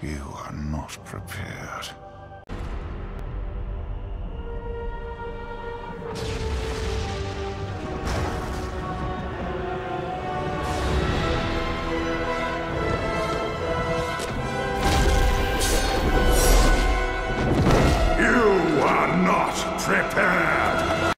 You are not prepared. You are not prepared!